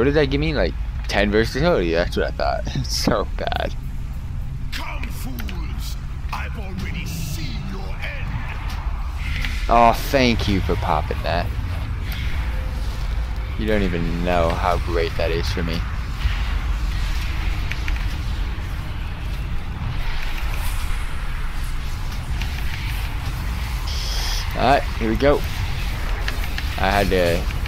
What did that give me? Like 10 versatility. That's what I thought. It's so bad. Come, fools! I've already seen your end. Oh, thank you for popping that. You don't even know how great that is for me. Alright, here we go. I had to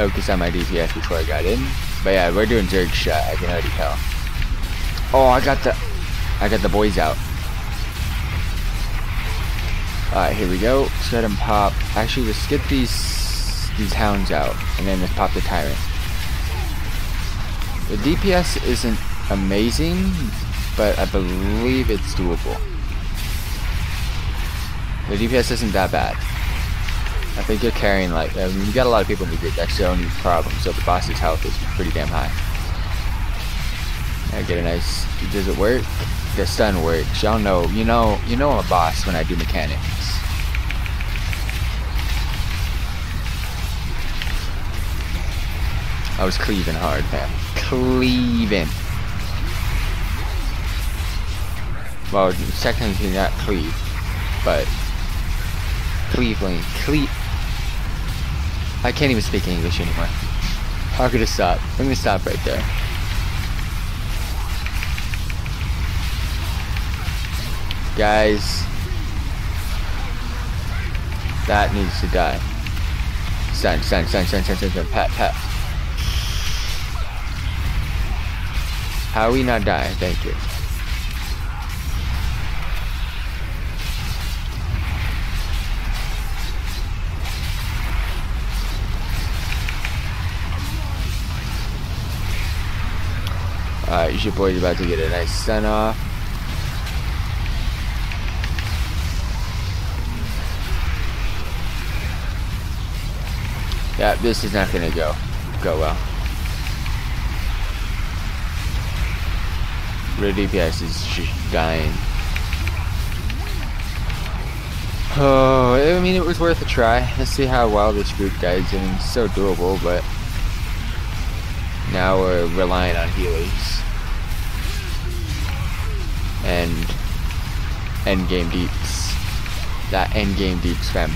focus on my DPS before I got in. But yeah, we're doing Zerg shot, I can already tell. Oh, I got the I got the boys out. Alright, here we go. Let's let him pop. Actually, let's get these these hounds out, and then let's pop the tyrant. The DPS isn't amazing, but I believe it's doable. The DPS isn't that bad. I think you're carrying like, I mean, you got a lot of people in the group, that's the only problem, so the boss's health is pretty damn high. I get a nice, does it work? The stun works, y'all know, you know, you know I'm a boss when I do mechanics. I was cleaving hard, fam. Cleaving. Well, technically not cleave, but Cleveland, Cle. I can't even speak English anymore. I'm gonna stop. I'm gonna stop right there. Guys, that needs to die. Stand, stand, stand, stand, stand, stand, stand. pat, pat. How we not die? Thank you. Alright, your boy's about to get a nice sun off. Yeah, this is not gonna go go well. Red DPS is just dying. Oh, I mean, it was worth a try. Let's see how well this group does. I mean, it's so doable, but now we're relying on healers and end game deeps. That end game deep spam.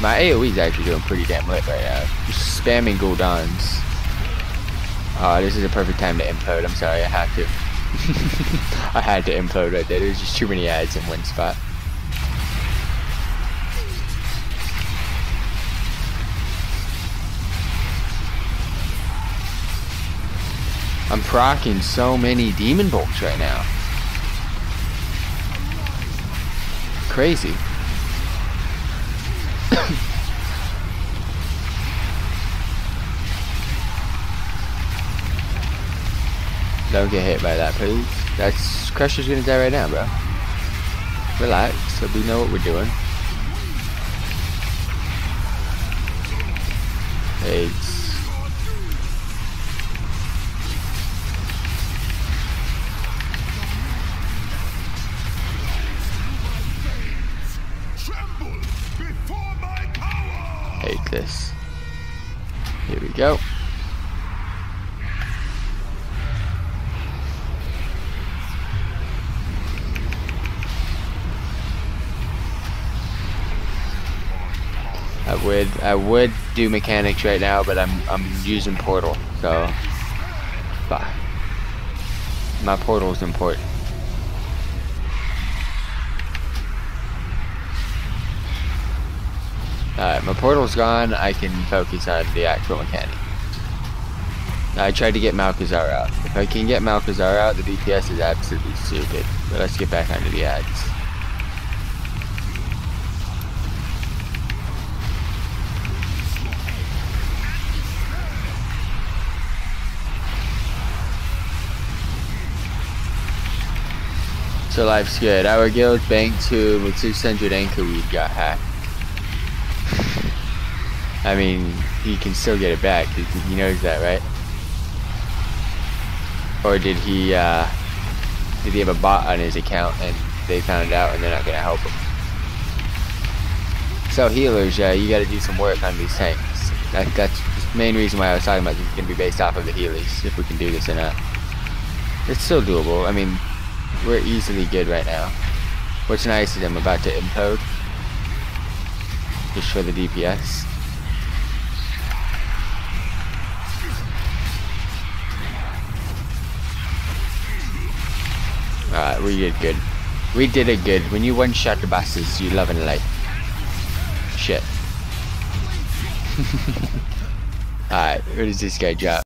My AoE is actually doing pretty damn lit right now. Just spamming Gul'dans. Oh, ah, this is a perfect time to implode. I'm sorry, I had to. I had to implode right there. There's just too many ads in one spot. I'm procking so many demon bolts right now. Crazy. Don't get hit by that, please. That's Crusher's gonna die right now, bro. Relax, so we know what we're doing. It's this. Here we go. I would I would do mechanics right now, but I'm I'm using portal, so bah. my portal is important. Alright, my portal's gone, I can focus on the actual mechanic. I tried to get Malchezaar out. If I can get Malchezaar out, the DPS is absolutely stupid. But let's get back onto the ads. So life's good. Our guild Bank to with 600 anchor weed got hacked. I mean, he can still get it back. He knows that, right? Or did he, uh, did he have a bot on his account and they found it out and they're not gonna help him? So healers, yeah, you gotta do some work on these tanks. That, that's the main reason why I was talking about this is going to be based off of the Heelys, if we can do this or not. It's still doable. I mean, we're easily good right now. What's nice is I'm about to implode. Just for the DPS. Alright, we did good. We did it good. When you one-shot the bastards, you love and light. Shit. Alright, where does this guy drop?